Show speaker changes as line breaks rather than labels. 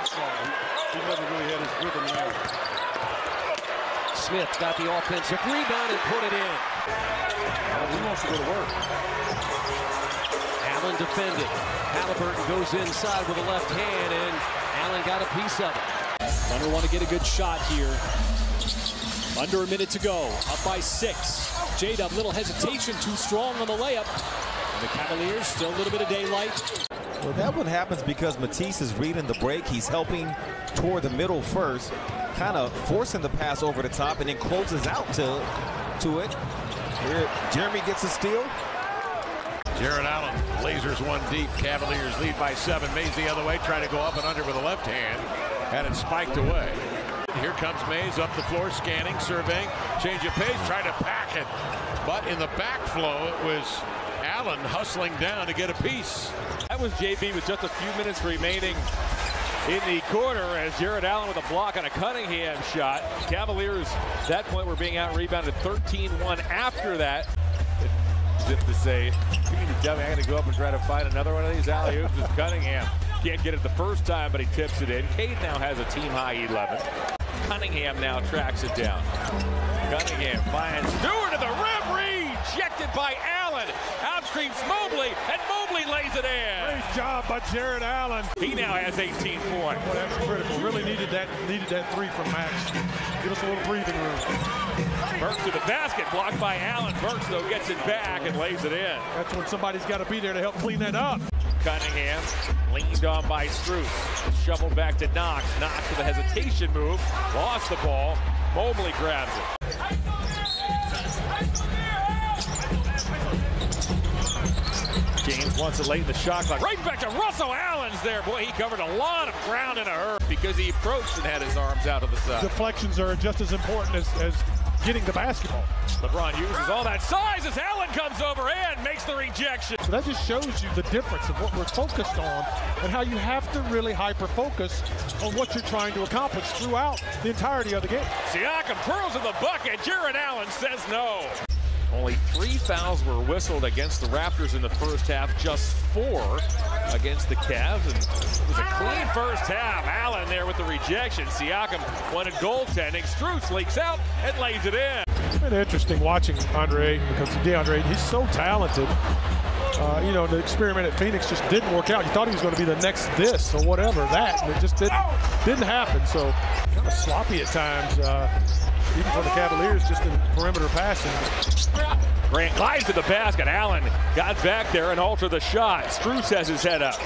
inside. He never really had his rhythm there.
Smith got the offensive rebound and put it in.
He wants to go to work.
Allen defended. Halliburton goes inside with a left hand, and Allen got a piece of it.
Thunder want to get a good shot here. Under a minute to go. Up by six. J-Dub, little hesitation, too strong on the layup. And the Cavaliers, still a little bit of daylight.
Well, that one happens because Matisse is reading the break. He's helping toward the middle first, kind of forcing the pass over the top, and then closes out to, to it. Here, Jeremy gets a steal.
Jarrett Allen lasers one deep. Cavaliers lead by seven. Mays the other way, trying to go up and under with a left hand. Had it spiked away. Here comes Mays up the floor, scanning, surveying, change of pace, trying to pack it. But in the backflow, it was Allen hustling down to get a piece.
That was JB with just a few minutes remaining in the quarter as Jarrett Allen with a block on a Cunningham shot. Cavaliers, at that point, were being out rebounded 13-1 after that. As to say, I'm going to go up and try to find another one of these alley-oops? It's Cunningham. Can't get it the first time, but he tips it in. Cade now has a team-high 11. Cunningham now tracks it down. Cunningham finds Stewart to the rim, rejected by Allen. Outstreams Mobley, and Mobley lays it in.
Great job by Jarrett Allen.
He now has 18 points.
That's critical. Really needed that needed that three from Max. Give us a little breathing room.
Burks to the basket, blocked by Allen. Burks, though, gets it back and lays it in.
That's when somebody's got to be there to help clean that up.
Cunningham leaned on by Strus. Shoveled back to Knox. Knox with a hesitation move. Lost the ball. Mobley grabs it. Wants it late in the shot clock. Right back to Russell Allen's there. Boy, he covered a lot of ground in a hurry because he approached and had his arms out of the side.
Deflections are just as important as, as getting the basketball.
LeBron uses all that size as Allen comes over and makes the rejection.
So that just shows you the difference of what we're focused on and how you have to really hyper focus on what you're trying to accomplish throughout the entirety of the game.
Siakam curls in the bucket. Jarrett Allen says no. Only three fouls were whistled against the Raptors in the first half, just four against the Cavs. And it was a clean first half. Allen there with the rejection. Siakam wanted goaltending. Strus leaks out and lays it in.
It's been interesting watching Andre because DeAndre, he's so talented. Uh, you know, the experiment at Phoenix just didn't work out. You thought he was going to be the next this or whatever, that, and it just didn't, didn't happen. So kind of sloppy at times, uh, even for the Cavaliers, just in perimeter passing.
Grant glides to the basket. Allen got back there and altered the shot. Strus has his head up.